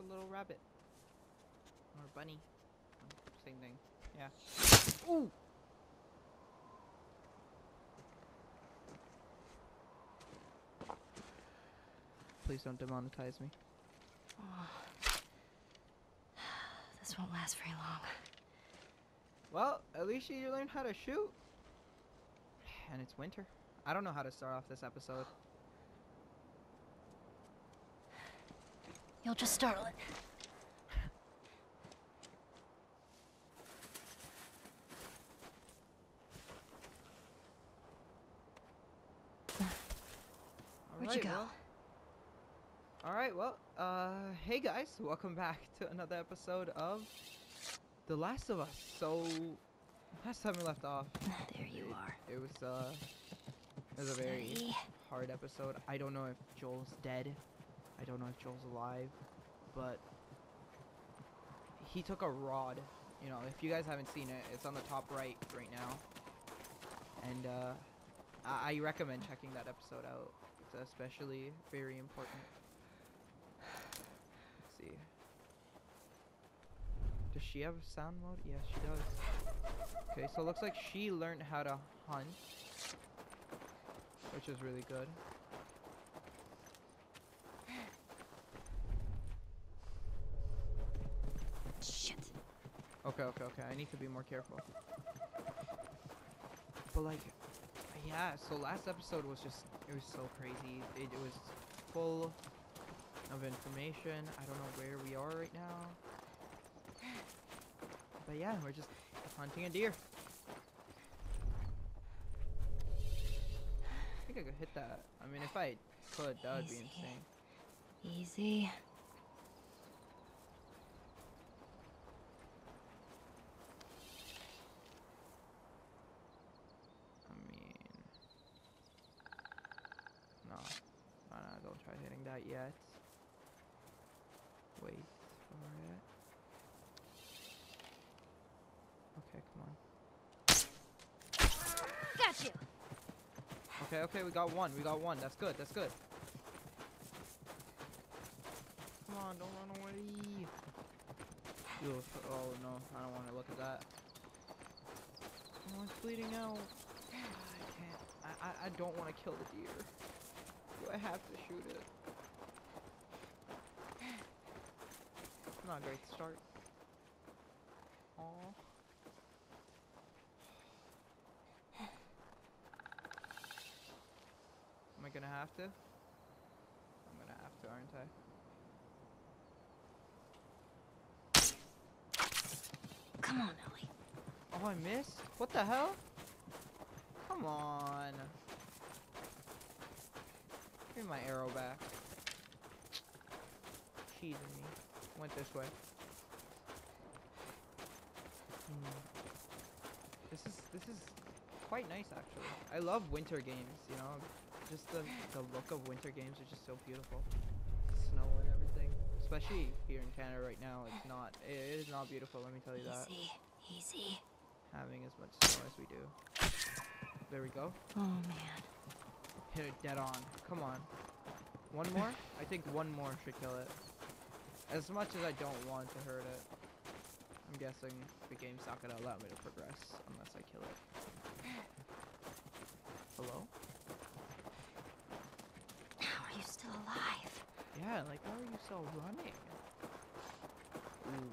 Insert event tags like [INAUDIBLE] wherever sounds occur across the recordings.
a little rabbit. Or bunny. Same thing. Yeah. Ooh! Please don't demonetize me. [SIGHS] This won't last very long. Well, at least you learned how to shoot. And it's winter. I don't know how to start off this episode. You'll just startle it. Where'd you Alright, go? well- Alright, well, uh, hey guys, [LAUGHS] welcome back to another episode of The Last of Us. So, last time we left off, [LAUGHS] There you it, are. it was, uh, it was a very hard episode. I don't know if Joel's dead. I don't know if Joel's alive, but he took a rod. You know, if you guys haven't seen it, it's on the top right right now. And uh, I, I recommend checking that episode out. It's especially very important. Let's see. Does she have a sound mode? Yes, she does. Okay, so it looks like she learned how to hunt which is really good. Shit. Okay, okay, okay. I need to be more careful. But like, yeah. So last episode was just it was so crazy. It, it was full of information. I don't know where we are right now. But yeah, we're just hunting a deer. I think I could hit that. I mean, if I could, that would be insane. Easy. I mean, no, no, no, don't try hitting that yet. Wait for it. Okay, come on. Got you. Okay, okay, we got one. We got one. That's good. That's good. Come on, don't run away. Oh no, I don't want to look at that. Oh, it's bleeding out. [SIGHS] I can't. I, I, I don't want to kill the deer. Do I have to shoot it? [SIGHS] Not a great start. Aw. Am I gonna have to? I'm gonna have to, aren't I? Come on, Ellie. Oh, I missed? What the hell? Come on. Give me my arrow back. Cheating me. Went this way. Hmm. This is this is quite nice actually. I love winter games, you know. Just the the look of winter games is just so beautiful. Snow and everything. Especially here in Canada right now, it's not it is not beautiful, let me tell you that. Easy. Easy. Having as much snow as we do. There we go. Oh, man. Hit it dead on. Come on. One more? I think one more should kill it. As much as I don't want to hurt it. I'm guessing the game's not gonna allow me to progress unless I kill it. Hello? How are you still alive? Yeah, like why are you still running? Ooh.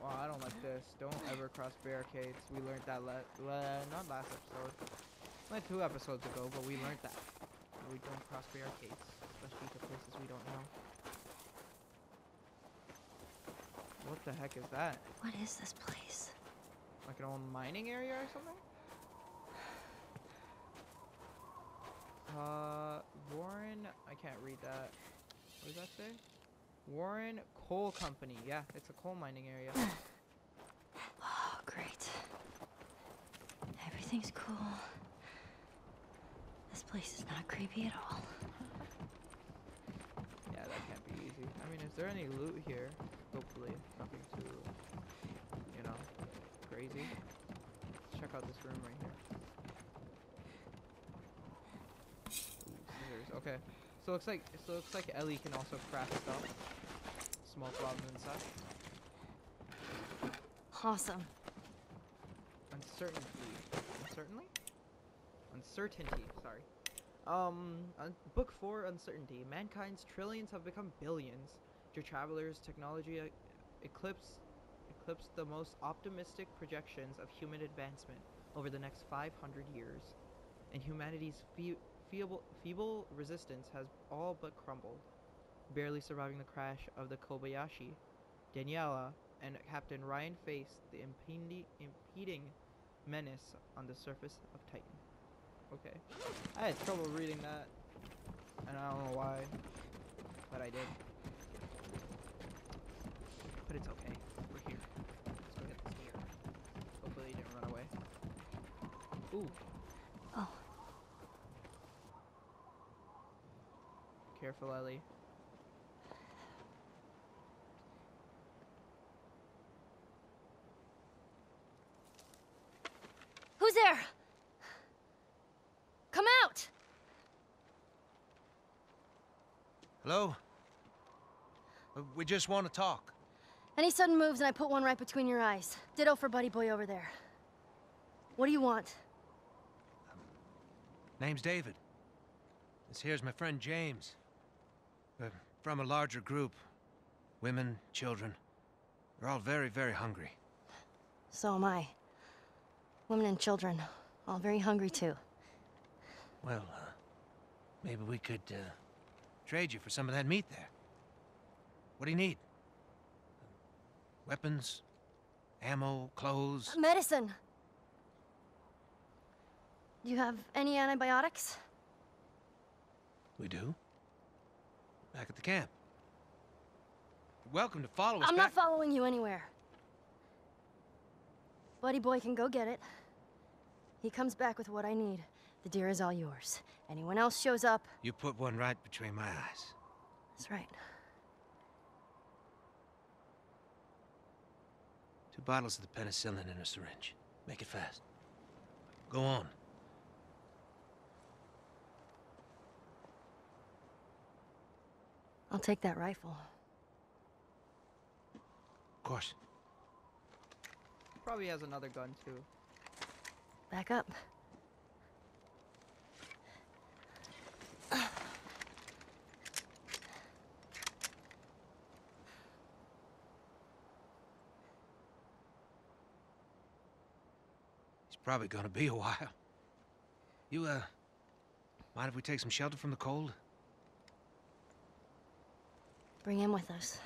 Wow, I don't like this. Don't ever cross barricades. We learned that la- la- not last episode. Like two episodes ago, but we learned that. We don't cross barricades, especially to places we don't know. What the heck is that? What is this place? Like an old mining area or something? [SIGHS] Uh, Warren, I can't read that. What does that say? Warren Coal Company. Yeah, it's a coal mining area. [SIGHS] Oh, great. Everything's cool. This place is not creepy at all. [LAUGHS] Yeah, that can't be easy. I mean, is there any loot here? Hopefully, nothing too, you know, crazy. Let's check out this room right here. Scissors. Okay. So it looks like so it looks like Ellie can also craft stuff. smoke bombs and such. Awesome. Uncertainty. Uncertainly? Uncertainty, sorry. Um, un- book 4, Uncertainty. Mankind's trillions have become billions. Your travelers' technology e- eclipse, eclipse the most optimistic projections of human advancement over the next 500 years. And humanity's feeble, feeble resistance has all but crumbled. Barely surviving the crash of the Kobayashi, Daniela and Captain Ryan face the impedi- impeding menace on the surface of Titan. Okay. I had trouble reading that, and I don't know why, but I did. But it's okay. We're here. Let's go get this deer. Hopefully he didn't run away. Ooh. Careful, Ellie. Who's there? Come out! Hello? Uh, We just want to talk. Any sudden moves and I put one right between your eyes. Ditto for Buddy Boy over there. What do you want? Name's David. This here's my friend James. From a larger group. Women, children. They're all very, very hungry. So am I. Women and children, all very hungry too. Well, uh, maybe we could uh, trade you for some of that meat there. What do you need? Weapons? Ammo? Clothes? Medicine! Do you have any antibiotics? We do. Back at the camp. You're welcome to follow us I'm not following you anywhere. Buddy Boy can go get it. He comes back with what I need. The deer is all yours. Anyone else shows up, You put one right between my eyes. that's right. Two bottles of the penicillin in a syringe. Make it fast. Go on. I'll take that rifle. Of course. Probably has another gun too. Back up. It's probably gonna be a while. You, uh, mind if we take some shelter from the cold? Bring him with us.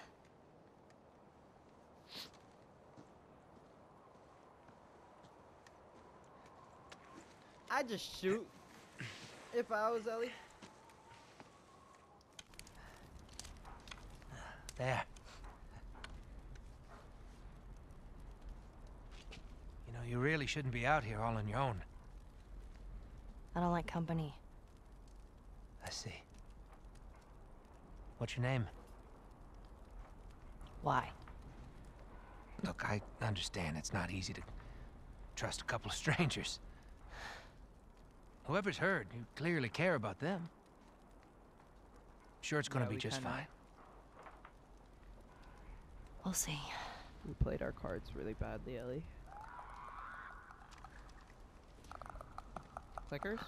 I'd just shoot if I was Ellie. There. You know, you really shouldn't be out here all on your own. I don't like company. I see. What's your name? Why? Look, I understand it's not easy to trust a couple of [LAUGHS] strangers. Whoever's hurt, you clearly care about them. Sure, it's gonna Yeah, be just kinda- fine. We'll see. We played our cards really badly, Ellie. Clickers?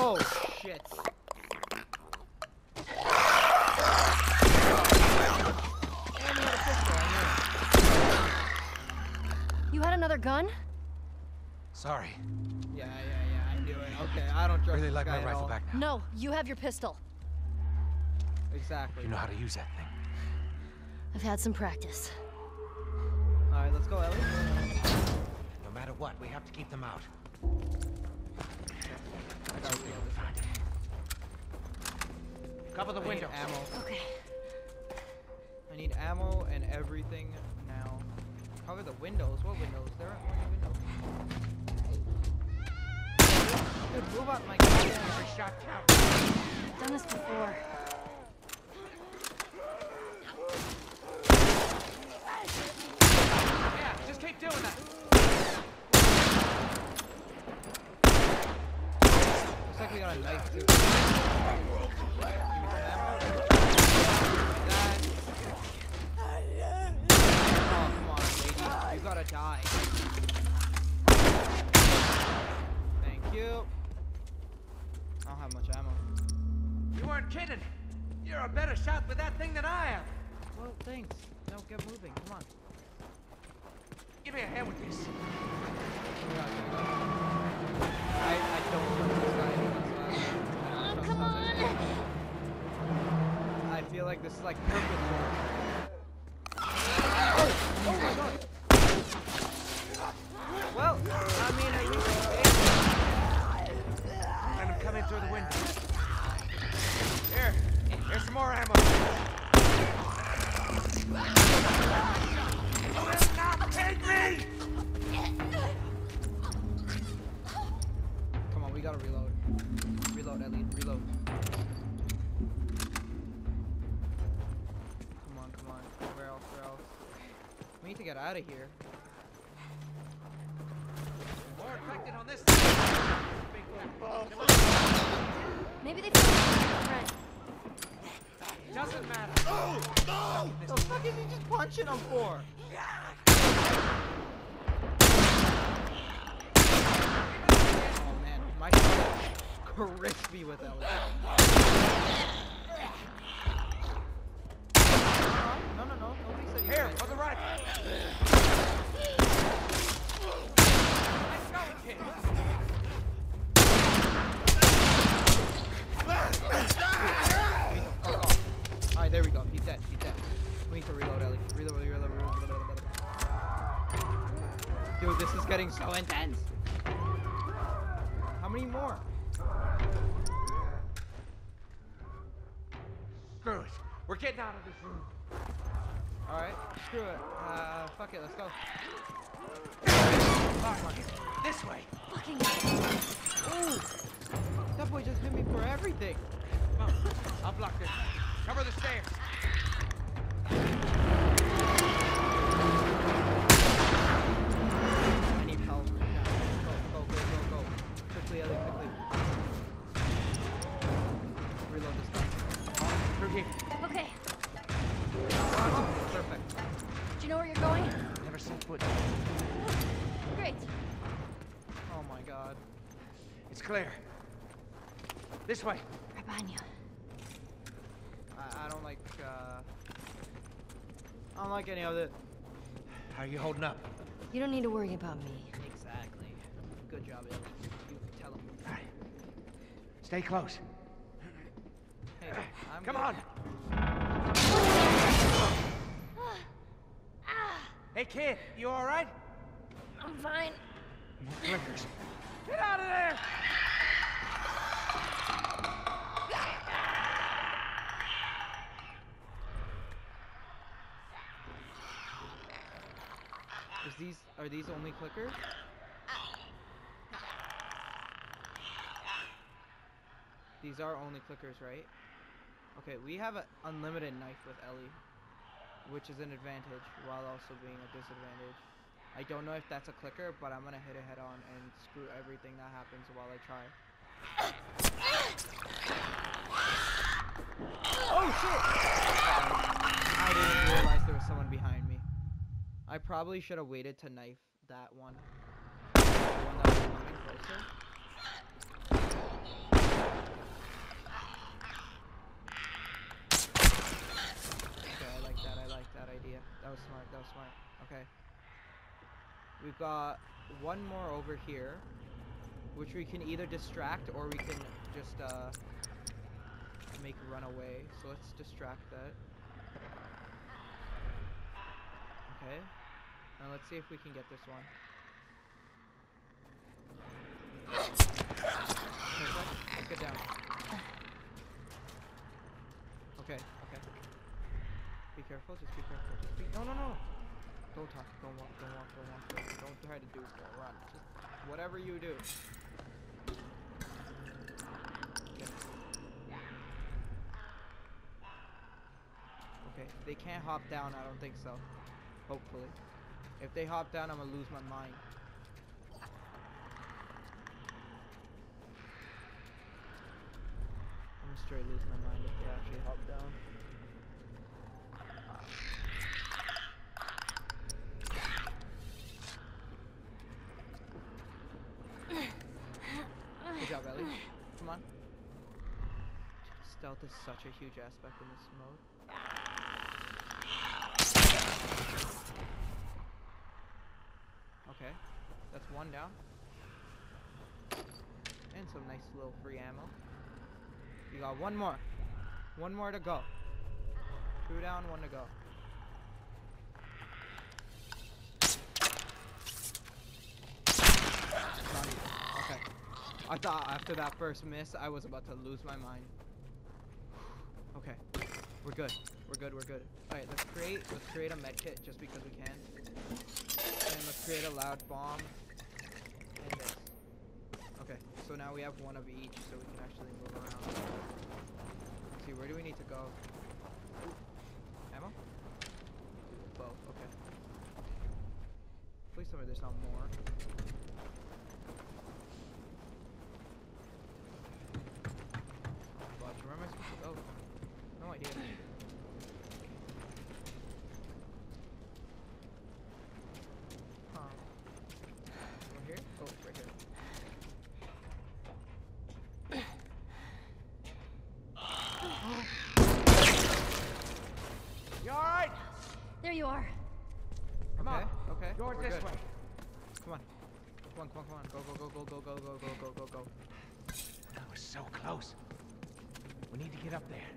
Oh shit! And he had a pistol, I You had another gun? Sorry. Yeah, yeah, yeah, I knew it. Okay, I don't trust Really like guy my at rifle all. back now. No, you have your pistol. Exactly. You know how to use that thing. I've had some practice. Alright, let's go, Ellie. No matter what, we have to keep them out. I gotta see how this Find it. Cover the I need ammo. Okay. I need ammo and everything now. Cover the windows. What windows? There aren't any windows. Dude, move out my goddamn Shot count. I've done this before. Yeah, just keep doing that. Looks like we got a knife too. Give me some ammo. You gotta die. Thank you. I don't have much ammo. You weren't kidding. You're a better shot with that thing than I am. Well, thanks. No, get moving. Come on. Give me a hand with this. I, I don't trust this guy. That's why I Oh, come on! I feel like this is like purposeful. Crispy with Ellie. No, no, no. Nobody said you Here, guys- for the right. Let's go, kid. Alright, there we go. He's dead. He's dead. We need to reload, Ellie. Reload, reload, reload, reload, reload, reload. Dude, this is getting so intense. How many more? Screw it. We're out of this room. Alright, screw it. Uh, fuck it, let's go. This way. Fucking Ooh! That boy just hit me for everything. Come on. I'll block this. Cover the stairs. This way. Right behind you. I, I don't like, uh... I don't like any of it. How are you holding up? You don't need to worry about me. Exactly. Good job, Ellie. You tell him. All right. Stay close. Hey, I'm Come good. on. Hey, kid. You all right? I'm fine. More clickers. Get out of there! These, are these only clickers? These are only clickers, right? Okay, we have an unlimited knife with Ellie, which is an advantage while also being a disadvantage. I don't know if that's a clicker, but I'm gonna hit it head on and screw everything that happens while I try. Oh shit! I didn't realize there was someone behind me. I probably should have waited to knife that one. One that. Okay, I like that. I like that idea. That was smart. That was smart. Okay. We've got one more over here, which we can either distract or we can just uh, make run away. So let's distract that. Okay. Now let's see if we can get this one. Perfect. Get down. Okay, okay. Be careful, just be careful. Just be no no no. Don't talk, don't walk, don't walk, don't walk, don't, don't try to do it. Run. Just whatever you do. Okay, they can't hop down, I don't think so. Hopefully. If they hop down, I'm gonna lose my mind. I'm straight lose my mind if they actually hop down. Good job, Ellie. Come on. Stealth is such a huge aspect in this mode. Okay, that's one down. And some nice little free ammo. You got one more. One more to go. Two down, one to go. Okay. I thought after that first miss, I was about to lose my mind. Okay. We're good. We're good. We're good. All right. Let's create. Let's create a med kit just because we can. Let's create a loud bomb. Okay. So now we have one of each, so we can actually move around. Let's see. Where do we need to go? Ooh. Ammo. Bow. Okay. Please tell me there's not more. Watch, where am I supposed to go? No idea. Huh. Over here? Oh, right here. You alright? There you are. Come okay, on. okay. Yours we're this good. way. Come on. Come on, come on, come on. Go, go, go, go, go, go, go, go, go, go, go. That was so close. We need to get up there.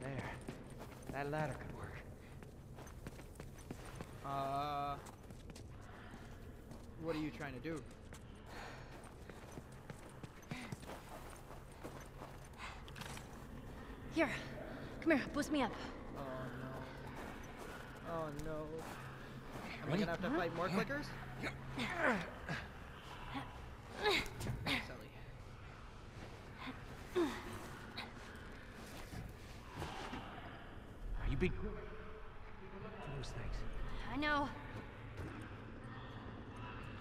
There. That ladder could work. Uh. What are you trying to do? Here. Come here. Boost me up. Oh no. Oh no. Am I gonna have to fight more clickers? Silly. You be quick. Those things. I know.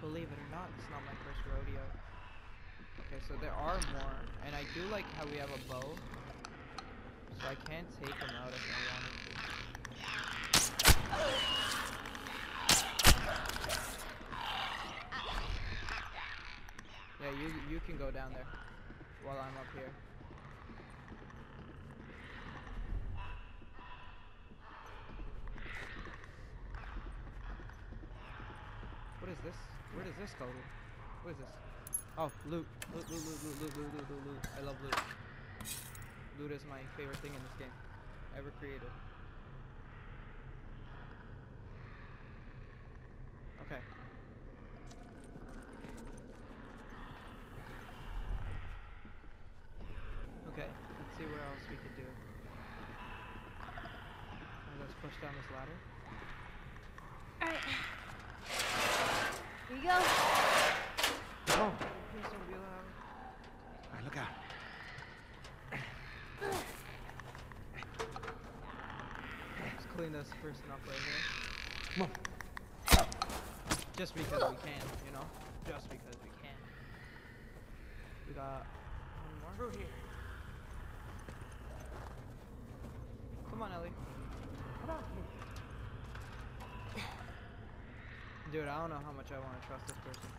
Believe it or not, it's not my first rodeo. Okay, so there are more, and I do like how we have a bow. So I can take them out if I wanted to. Yeah, you can go down there while I'm up here. What is this? Where does this go? What is this? Oh. Loot, loot, loot, loot, loot, loot, loot, loot, loot. I love loot. Loot is my favorite thing in this game. Ever created. Okay. Okay, let's see where else we could do. Uh, let's push down this ladder. Alright. Here you go. Oh. Please don't be loud. Alright, look out. Let's this person up right here. Come on. Just because we can, you know? Just because we can. We got one more. Through here. Come on, Ellie. Come on. Dude, I don't know how much I want to trust this person.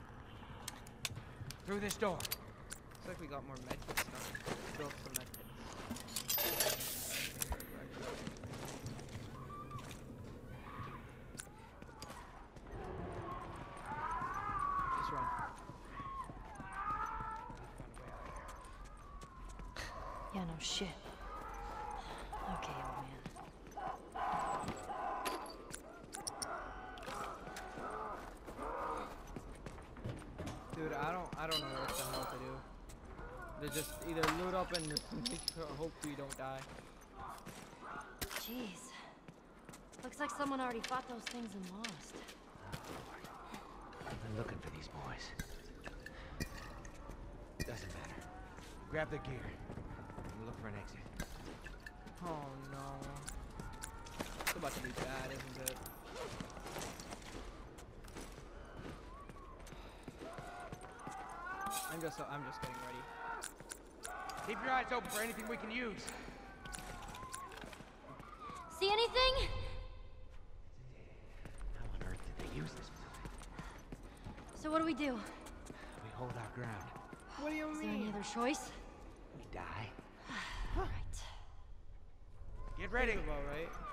Through this door. Looks like we got more medkit stuff. Built some medkits. Just run. Yeah, no shit. Okay, old man. Dude, I don't, I don't know what the hell to do. They just either loot up and just make sure, hope we don't die. Jeez. Looks like someone already fought those things and lost. I've been looking for these boys. Doesn't matter. Grab the gear. And look for an exit. Oh no. It's about to be bad, isn't it? I'm just, I'm just getting ready. Keep your eyes open for anything we can use. See anything? How on earth did they use this building? So what do we do? We hold our ground. What do you Is there any other choice? We die. Right. Get ready. About right.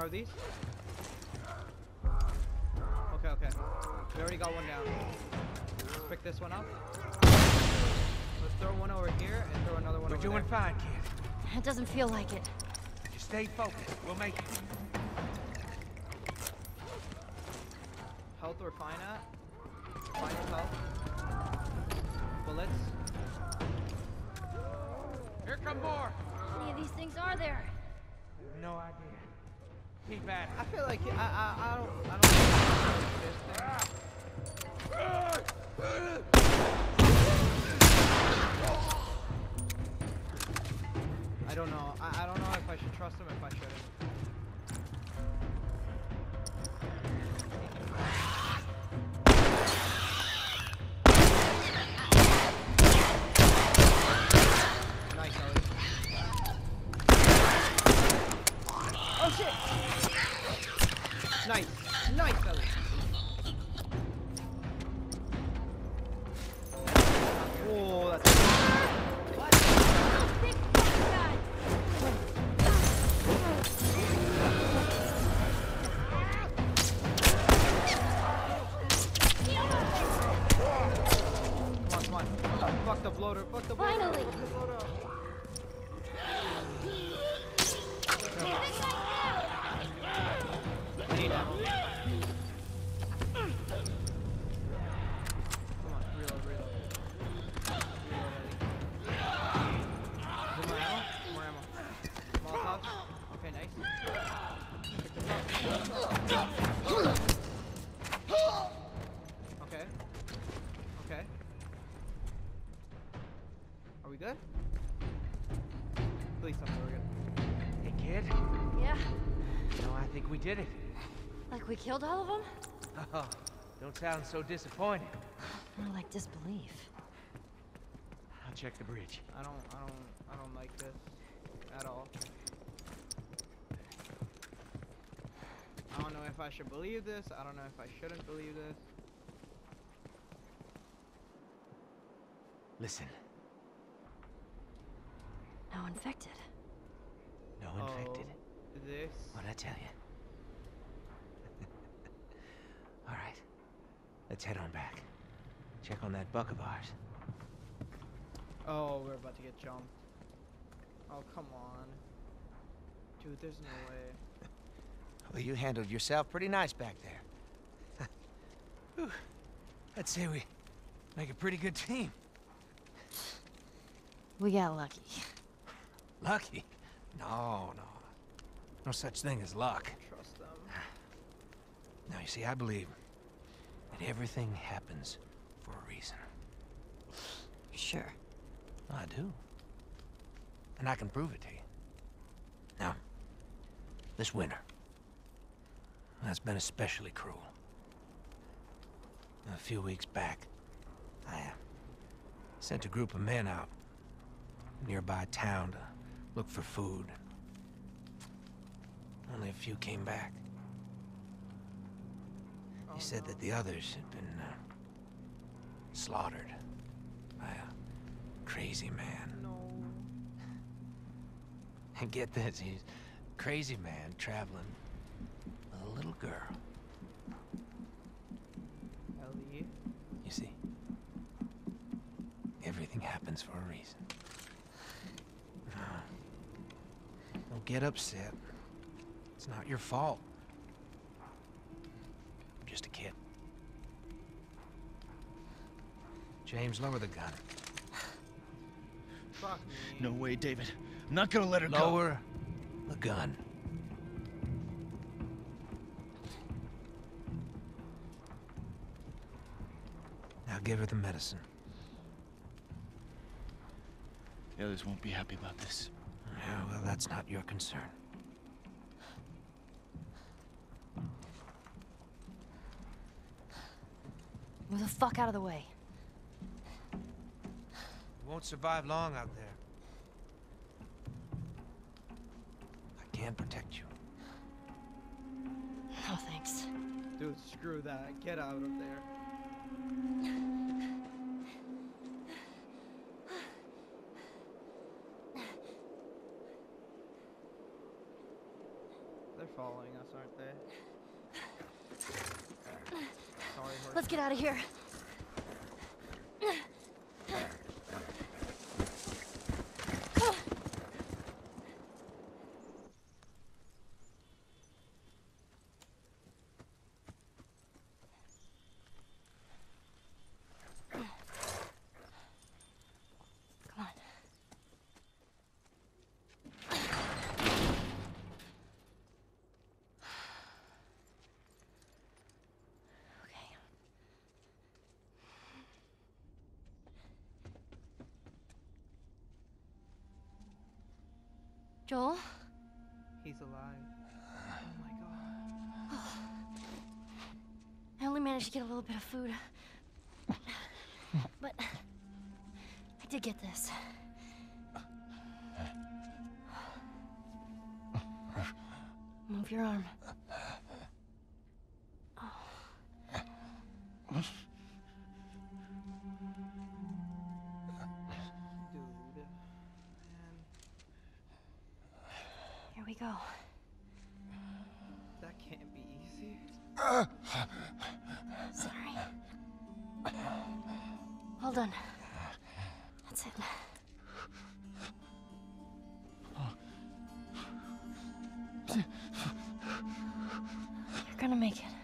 More of these. Okay, okay. We already got one down. Let's pick this one up. Let's throw one over here and throw another one We're over doing there. fine, kid. It doesn't feel like it. Just stay focused. We'll make it. Health we're fine at. Fine health. Bullets. Here come more. How many of these things are there? No idea. Keep at I feel like I I, I don't I don't this. I don't know. I, I don't know if I should trust him if I shouldn't. Are we good? Please tell me we're good. Hey, kid. Yeah, No, I think we did it. like we killed all of them? Oh, don't sound so disappointed. More like disbelief. I'll check the bridge. I don't, I don't, I don't like this at all. I don't know if I should believe this. I don't know if I shouldn't believe this. Listen, No infected. no infected. Oh, this. What'd I tell you? [LAUGHS] All right, let's head on back. Check on that buck of ours. Oh, we're about to get jumped. Oh, come on. Dude, there's no [SIGHS] way. Well, you handled yourself pretty nice back there. [LAUGHS] Whew. I'd say we make a pretty good team. We got lucky. Lucky? No, no. No such thing as luck. Trust them. Now, you see, I believe that everything happens for a reason. Sure. I do. And I can prove it to you. Now, this winter, that's been especially cruel. A few weeks back, I uh, sent a group of men out nearby town to looked for food. Only a few came back. They said that the others had been uh, slaughtered by a crazy man. No. [LAUGHS] And get this, he's a crazy man traveling with a little girl. Ellie. You see, everything happens for a reason. Now, Don't get upset. It's not your fault. I'm just a kid. James, lower the gun. Fuck me. No way, David. I'm not gonna let her go. Lower the gun. Now give her the medicine. The others won't be happy about this. Yeah, well, that's not your concern. Move the fuck out of the way. You won't survive long out there. I can protect you. No thanks. Dude, screw that. Get out of there. Following us, aren't they? [SIGHS] Sorry. Let's get out of here. Joel? He's alive. Oh my god. I only managed to get a little bit of food. But I did get this. Move your arm. Hold on. That's it. You're gonna make it.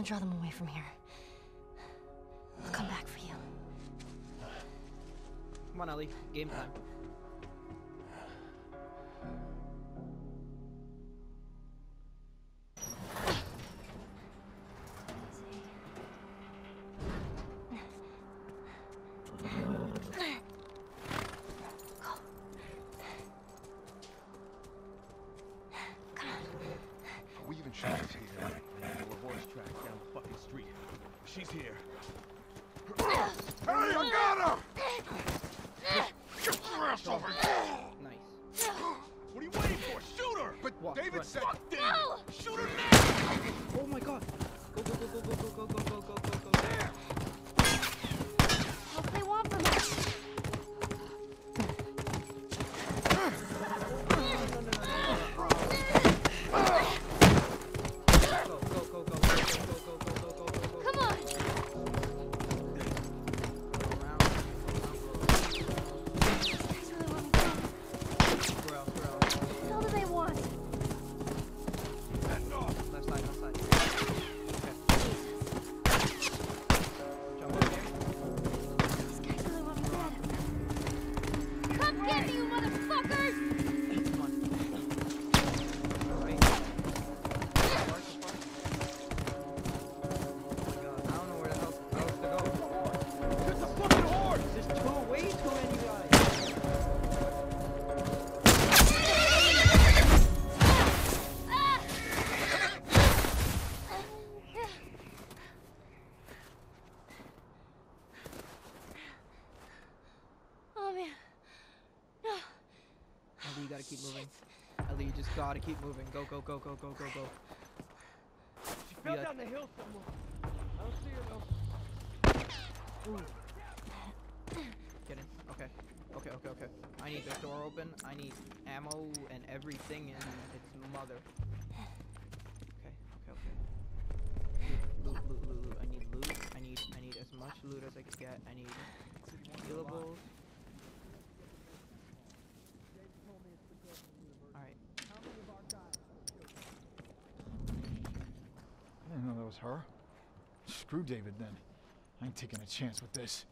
Gonna draw them away from here. I'll come back for you. Come on, Ellie. Game time. ass over Nice. What are you waiting for? Shoot her! But what? David what? said, Fuck David! No! Shoot her now! Oh my god! Go, go, go, go, go, go, go, go. Gotta keep moving. Go, go, go, go, go, go, go. She fell fell down the hill somewhere. I don't see her though. Get in. Okay. Okay, okay, okay. I need this door open. I need ammo and everything in its mother. Okay, okay, okay. Loot, loot, loot, loot, loot. I need loot. I need, I need as much loot as I can get. I need healables. Alright. I didn't know that was her. Screw David then. I ain't taking a chance with this.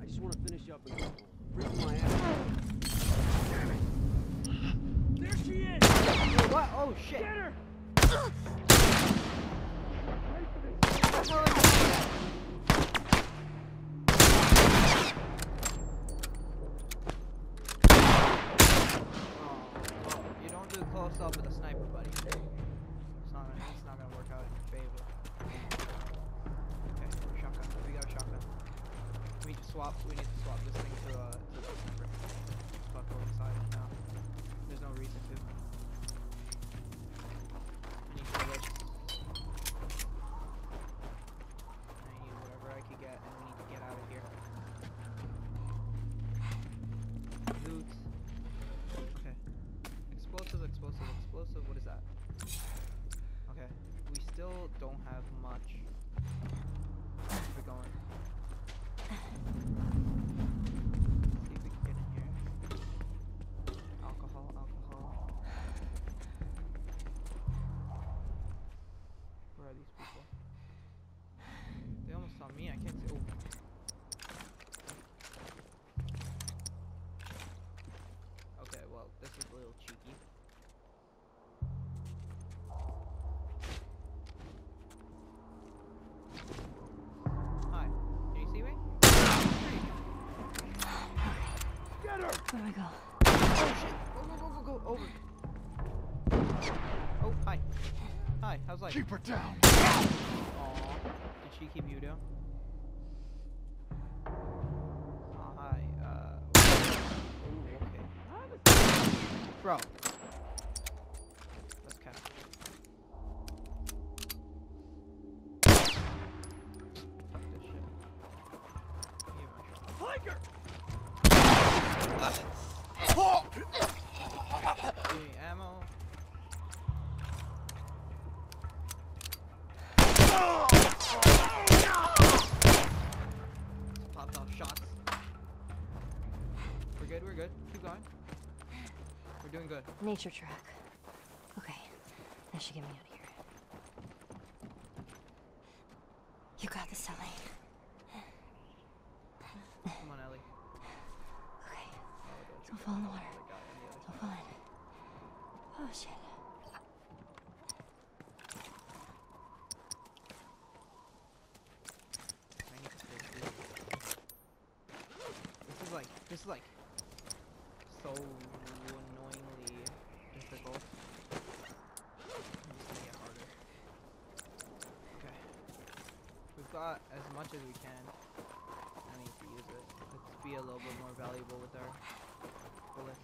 I just want to finish up and bring my ass. There she is! What? Oh shit! Get her! Oh, you don't do close up with a sniper, buddy. It's not gonna, it's not gonna work out in your favor. Okay, shotgun. We got a shotgun. We need to swap. We need to swap this thing to uh to the sniper. Let's fuck go inside now. There's no reason to. I need bullets. I need whatever I could get, and we need to get out of here. Loot. Okay. Explosive, explosive, explosive. What is that? Okay. We still don't have much. Where's we going? See if we can get in here. Alcohol, alcohol. Where are these people? They almost saw me. I can't see. Oh. Okay, well, this is a little cheeky. Hi, can you see me? Get her! Where do I go? Oh shit! Go, go, go, go, over. Oh, hi. Hi, how's life? Keep her down. Aw, did she keep you down? Oh, hi, uh... Ooh, okay. Bro. Nature track. Okay, that should get me out of here. You got this, Ellie. Come on, Ellie. Okay, don't fall in the water. I got on the other Don't fall in. Oh shit. I need to stay asleep. This is like, this is like, so annoyingly difficult. It's gonna get harder. Okay. We've got as much as we can. I need to use it. Let's be a little bit more valuable with our bullets.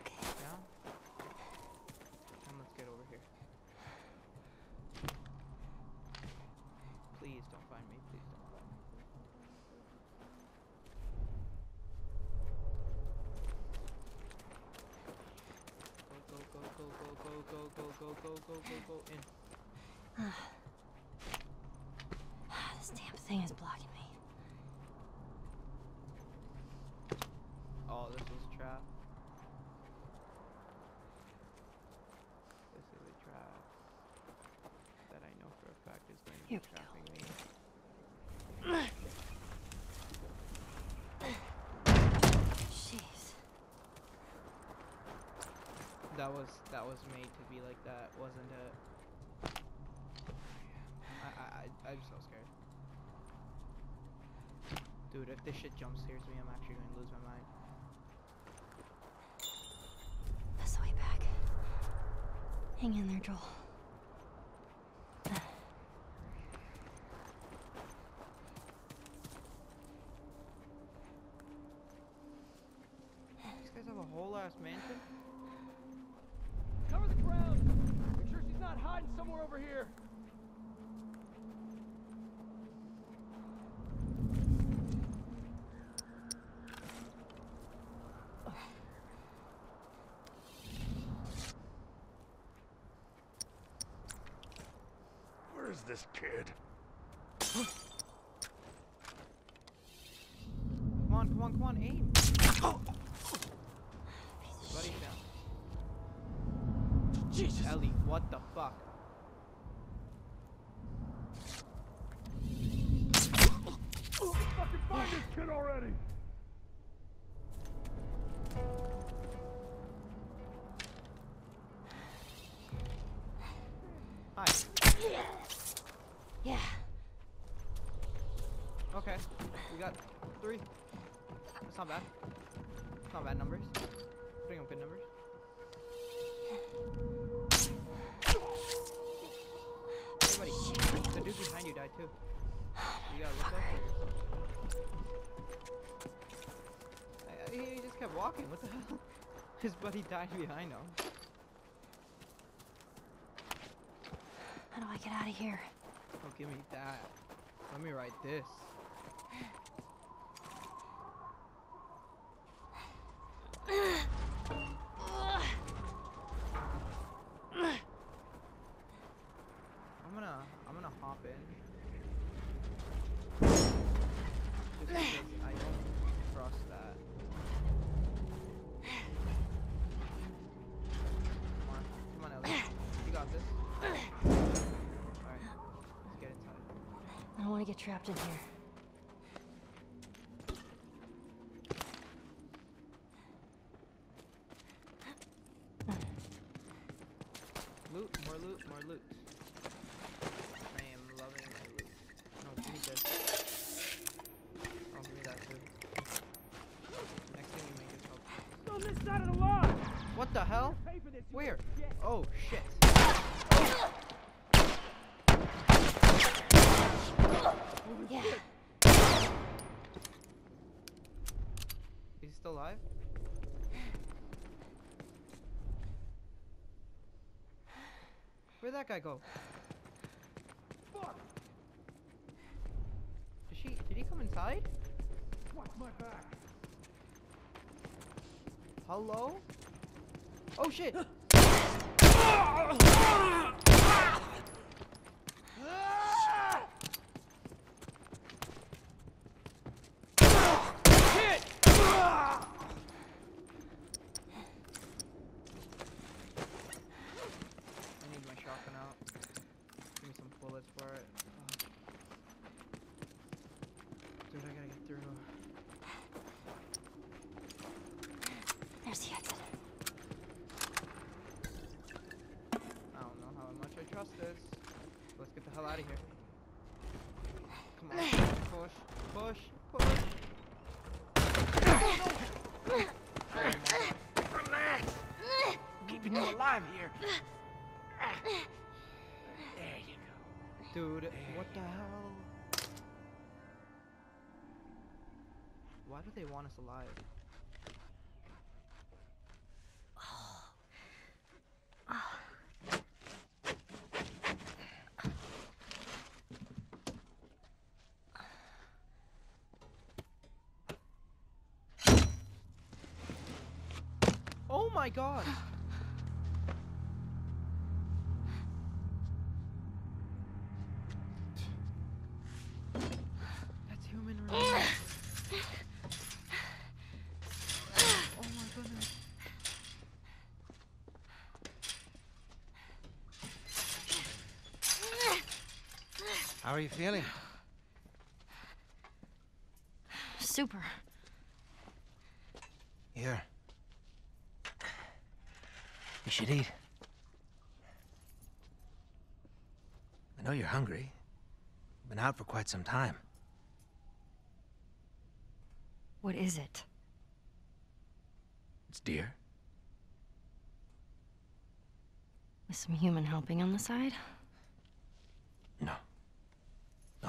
Okay. Yeah? And let's get over here. Please don't find me. Please don't find me. Go, go, go, go, go, go, go, go, go, go, go, go, in. Thing is blocking me. Oh, this a trap. This is a trap that I know for a fact is going to be we go. me. Jeez. That was that was made to be like that, wasn't it? I I I I'm so scared. Dude, if this shit jump scares me, I'm actually going to lose my mind. That's the way back. Hang in there, Joel. These guys have a whole ass mansion? Cover the ground! Make sure she's not hiding somewhere over here. Where is this kid? Come on, come on, come on, aim. Buddy down. Jesus! Ellie, what the fuck? Fucking find this kid already! Hi. Yeah. Okay. We got three. That's not bad. It's not bad numbers. Putting up good numbers. Hey buddy, the dude behind you died too. You gotta look out for yourself. I- He just kept walking, what the hell? [LAUGHS] His buddy died behind him. How do I get out of here? Give me that. Let me write this. I'm gonna, I'm gonna hop in. Just because I don't trust that. Come on, come on, Ellie. You got this. Alright, let's get inside. I don't want to get trapped in here. Loot, more loot, more loot. I am loving my loot. No, give me this. Oh, give me that too. Next thing you make yourself. On this side of the line! What the hell? Pay for this, you Where? Oh shit. Yeah. Is he still alive? Where'd that guy go? Fuck! Did she? Did he come inside? Watch my back! Hello? Oh shit! [GASPS] [LAUGHS] Dude, what the hell? Why do they want us alive? Oh my god! That's human remains. oh my goodness. How are you feeling? Super. Here. You should eat. I know you're hungry. Been out for quite some time. What is it? It's deer. With some human helping on the side? No. No,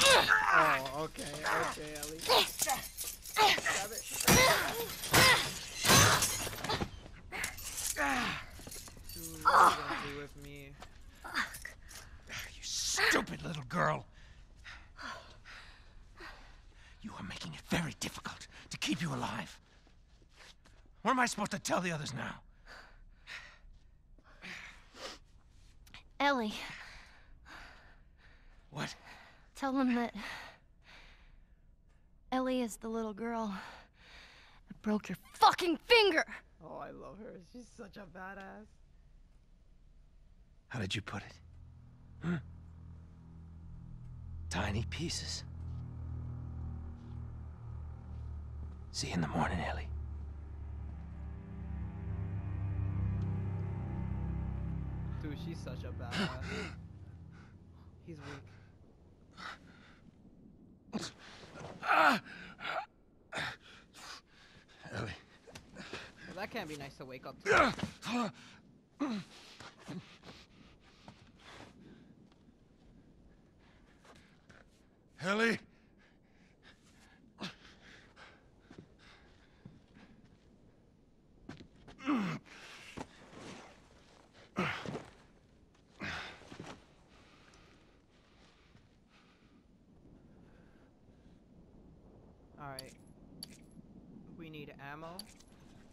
Oh, okay, okay, Ellie. Grab it. Dude, what are you gonna do with me? You stupid little girl. You are making it very difficult to keep you alive. What am I supposed to tell the others now? Ellie, What? Tell them that Ellie is the little girl that broke your fucking finger. Oh, I love her. She's such a badass. How did you put it? Hmm? Tiny pieces. See you in the morning, Ellie. Dude, she's such a badass. [GASPS] He's weak. Ellie. Well, that can't be nice to wake up to. Ellie? Alright. We need ammo.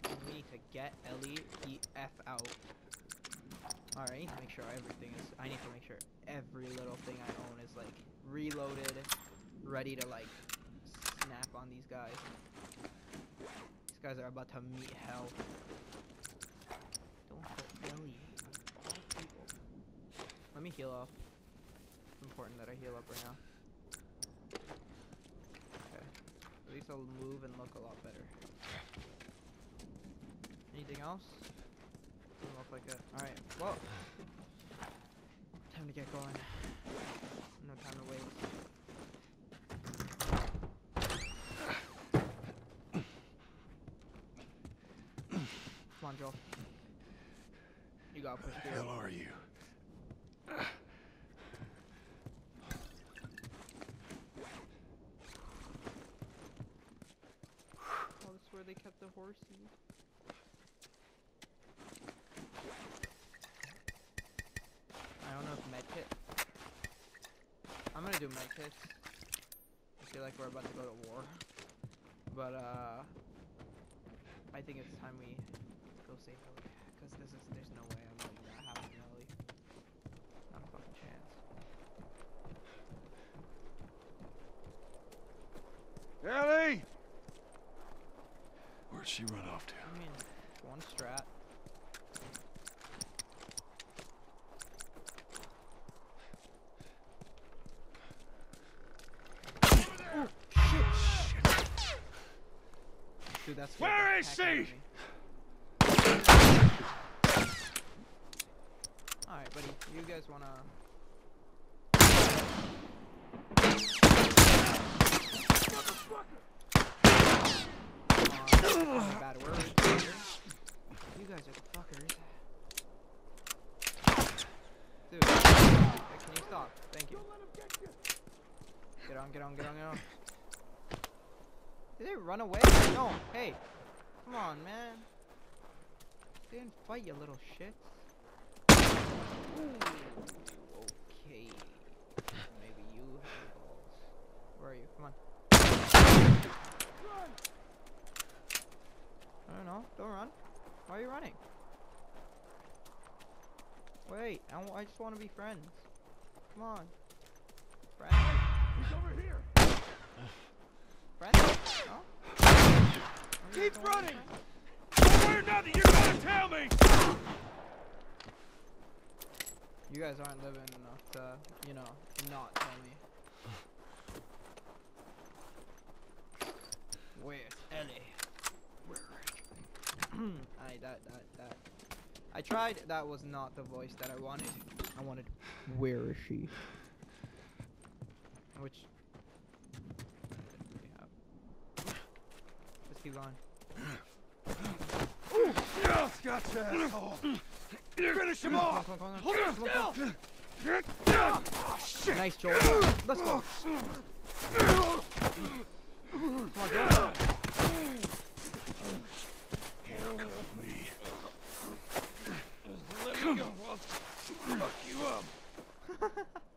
And we need to get Ellie the F out. Alright, I need to make sure everything is. I need to make sure every little thing I own is like reloaded, ready to like snap on these guys. These guys are about to meet hell. Don't put Ellie. Let me heal up. It's important that I heal up right now. Okay. At least I'll move and look a lot better. Anything else? Doesn't look like it. Alright, well. Time to get going. No time to wait. Come on, Joel. You gotta push through. hell are you? Oh, this is where they kept the horses. I'm gonna medkits. I feel like we're about to go to war. But, uh. I think it's time we go save Ellie. Because this is. There's no way I'm letting that happen to Ellie. Not a fucking chance. Ellie! Where'd she run off to? I mean, one strat. Dude, that's Where is she? Alright, buddy. You guys wanna... Bad word. You guys are the fuckers. Dude, uh, can you stop? Thank you. Get on, get on, get on, get on. Did they run away? No. Hey. Come on, man. They Didn't fight you little shits. Ooh, okay. Maybe you have the balls. Where are you? Come on. Run! I don't know. Don't run. Why are you running? Wait. I just want to be friends. Come on. Friends? He's over here. Friends? No? Maybe you Keep don't wanna be running! One way or another, you're gonna tell me! You guys aren't living enough to, you know, not tell me. Where's Ellie? Where [CLEARS THROAT] I that that that. I tried. That was not the voice that I wanted. I wanted. Where is she? Which. Let's keep going. Yes, gotcha, asshole. Finish him off. come on, come on, Hold come on, him on, still. Oh, shit. Nice, Joel. Let's go. Come on, Joel. Let me go. I'll fuck you up. [LAUGHS]